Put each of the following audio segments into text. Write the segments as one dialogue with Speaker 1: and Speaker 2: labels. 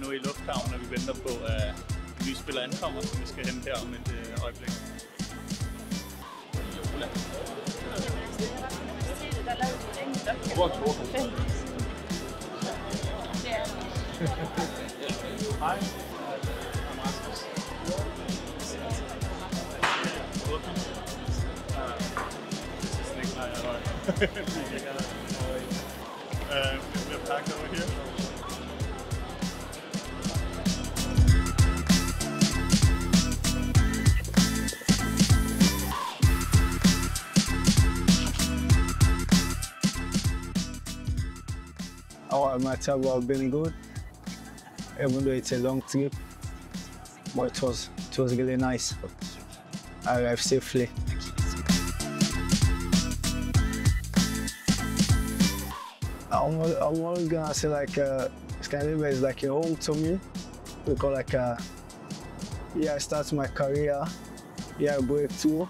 Speaker 1: nu i lufthavnen, og vi venter på, at en ny spiller ankommer, som vi skal hente her om et øh, øjeblik. Hej. Rasmus. Welcome. Uh, uh, we're packed over here.
Speaker 2: Our matter have been good, even though it's a long trip. But it was it was really nice. I arrived safely. I'm, I'm always gonna say like uh, Scandinavia is like a home to me because like uh, yeah I started my career, yeah I break through,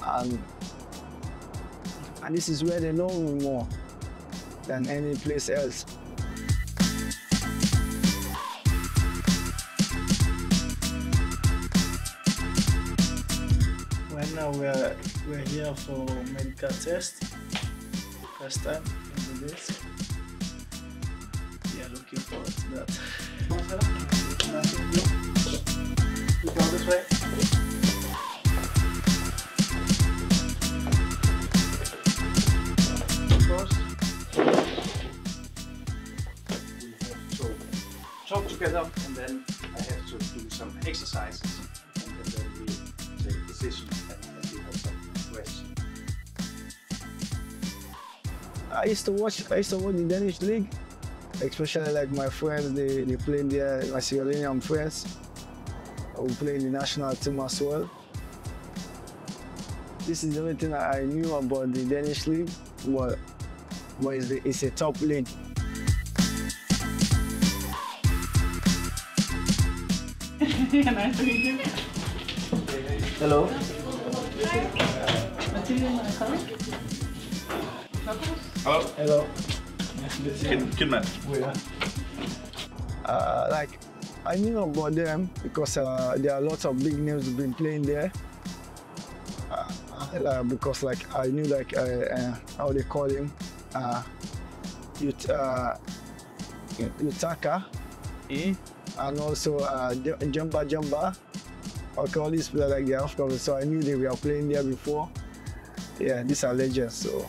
Speaker 2: and and this is where they know me more than any place else.
Speaker 3: Right now we're we're here for medical test. First time in the days. Yeah, looking forward to that. You go this way. Together and then I have to do some exercises and then we take decisions and and you have some questions.
Speaker 2: I used to watch I used to watch the Danish league, especially like my friends they, they play there, my Sierra Leonean friends who play in the national team as well. This is the only thing I knew about the Danish league, but, but it's, the, it's a top league.
Speaker 4: Nice to meet you.
Speaker 3: Hello.
Speaker 4: Mathilde, my colleague.
Speaker 1: Hello.
Speaker 3: Hello.
Speaker 1: Kid, Kidman.
Speaker 2: Uh, like I knew about them because uh, there are lots of big names been playing there. Uh, uh, because like I knew like uh, uh, how they call him, uh, Ut, uh, Utaka, and also uh, J- Jumba Jumba. Okay, all these players like they have covered, so I knew they were playing there before. Yeah, these are legends. So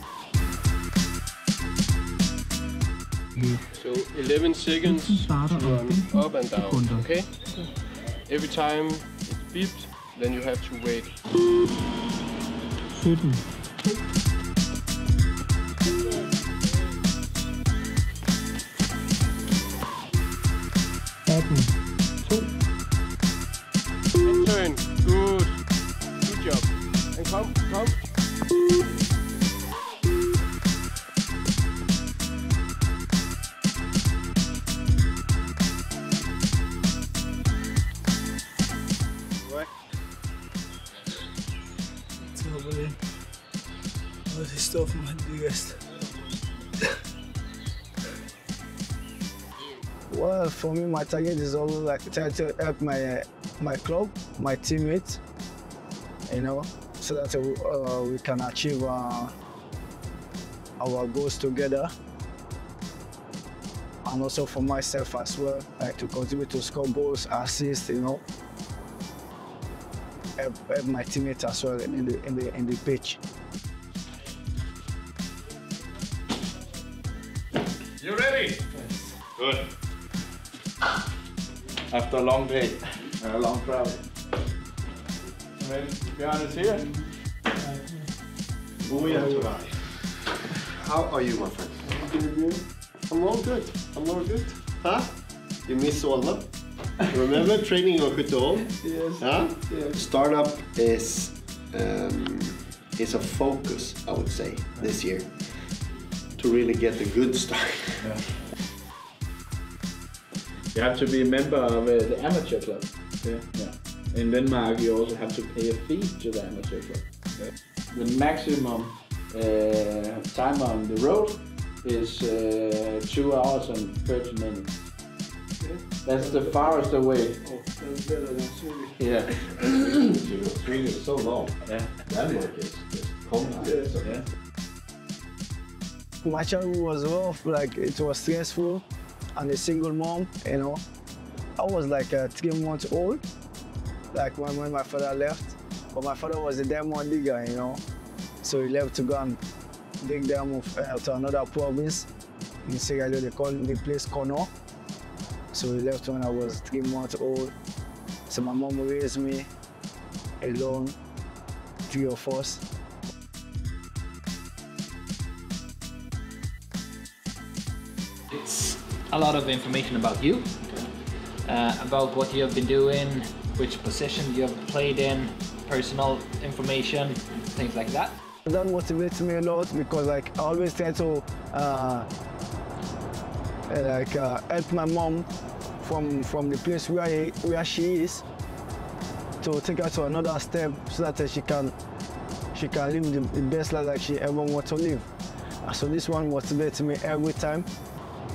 Speaker 5: So 11 seconds to run up and down, okay? Every time it beeps, then you have to wait.
Speaker 4: 17.
Speaker 5: And turn. Good. Good job. And come, come.
Speaker 3: Totally. All this stuff my biggest.
Speaker 2: Well, for me, my target is always like try to help my uh, my club, my teammates, you know, so that uh, we can achieve uh, our goals together. And also for myself as well, like to continue to score goals, assist, you know, help, help my teammates as well in the in the in the pitch.
Speaker 1: You ready? Yes. Good. After a long day and a long travel. Well, Bjørn is here.
Speaker 6: How are you, my friend? I'm all good. I'm all good. Huh? You miss Solna? Remember training on Skytteholm?
Speaker 3: Yes.
Speaker 6: Huh? Startup is um, is a focus, I would say, this year to really get a good start.
Speaker 7: You have to be a member of uh, the amateur club.
Speaker 1: Yeah.
Speaker 7: Yeah. In Denmark, you also have to pay a fee to the amateur club. The maximum uh, time on the road is uh, two hours and 30 minutes. That's the farthest away.
Speaker 2: That's better than Sweden.
Speaker 7: Yeah.
Speaker 6: Sweden is so long.
Speaker 7: Yeah.
Speaker 6: Denmark is just compact. so-
Speaker 7: Yeah.
Speaker 2: My childhood was rough, like it was stressful, and a single mom, you know. I was like uh, three months old, like when, when my father left. But my father was a diamond digger, you know. So he left to go and dig diamond uh, to another province. In Sierra Leone, they call the place Kono. So he left when I was three months old. So my mom raised me alone, three of us.
Speaker 8: A lot of information about you, uh, about what you have been doing, which position you have played in, personal information, things like that.
Speaker 2: That motivates me a lot because like I always try to uh, uh, like uh, help my mom from from the place where he, where she is to take her to another step so that uh, she can she can live the, the best life that she ever want to live. So this one motivates me every time.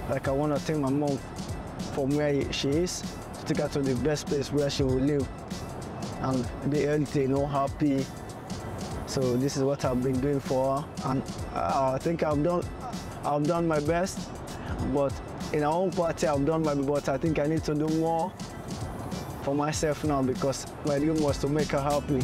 Speaker 2: Like I want to take my mom from where she is to take her to the best place where she will live and be healthy, you know, happy, so this is what I've been doing for her, and uh, I think I've done, I've done my best. But in our own party, I've done my best. I think I need to do more for myself now because my dream was to make her happy.